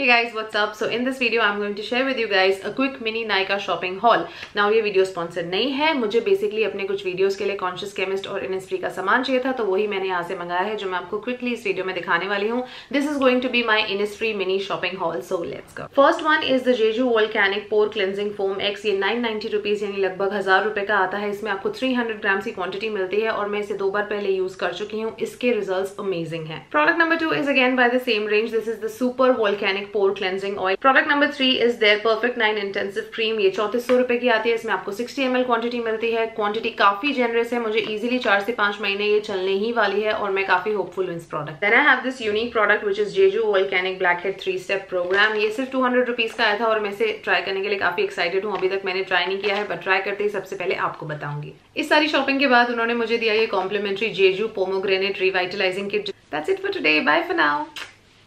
Hey guys, what's up? So in this video, I'm going to share with you guys a quick mini Nykaa shopping haul. Now ये video sponsor नहीं है. मुझे basically अपने कुछ videos के लिए conscious chemist और इनस्प्री का सामान चाहिए था तो वही मैंने यहाँ से मंगाया है जो मैं आपको क्विकली इस वीडियो में दिखाने वाली हूँ. This is going to be my Innisfree mini shopping haul so let's go first one is the Jeju volcanic pore cleansing foam x ये नाइन नाइनटी रुपीज़ यानी लगभग हज़ार रुपए का आता है. इसमें आपको थ्री हंड्रेड ग्राम की क्वांटिटी मिलती है और मैं इसे दो बार पहले यूज़ कर चुकी हूँ. इसके रिज़ल्ट अमेजिंग है. Product number two is again by the same range this is the super volcanic pore cleansing oil product number three is their perfect nine intensive cream ये चौतीस सौ रुपए की आती है। इसमें आपको सिक्सटी एम क्वांटिटी मिलती है। क्वांटिटी काफ़ी जेनरस है। मुझे इजिली चार से पाँच महीने ये चलने ही वाली है और मैं काफ़ी होपफुल हूँ इस product then I have this unique product which is Jeju volcanic blackhead three step program ये सिर्फ़ टू हंड्रेड रुपीज़ का आया था और मैं इसे ट्राई करने के लिए काफ़ी एक्साइटेड हूँ। अभी तक मैंने ट्राई नहीं किया है बट ट्राई करते ही सबसे पहले आपको बताऊँगी। इस सारी शॉपिंग के बाद उन्होंने मुझे दिया ये complimentary Jeju pomegranate revitalising kit That's it for today. Bye for now.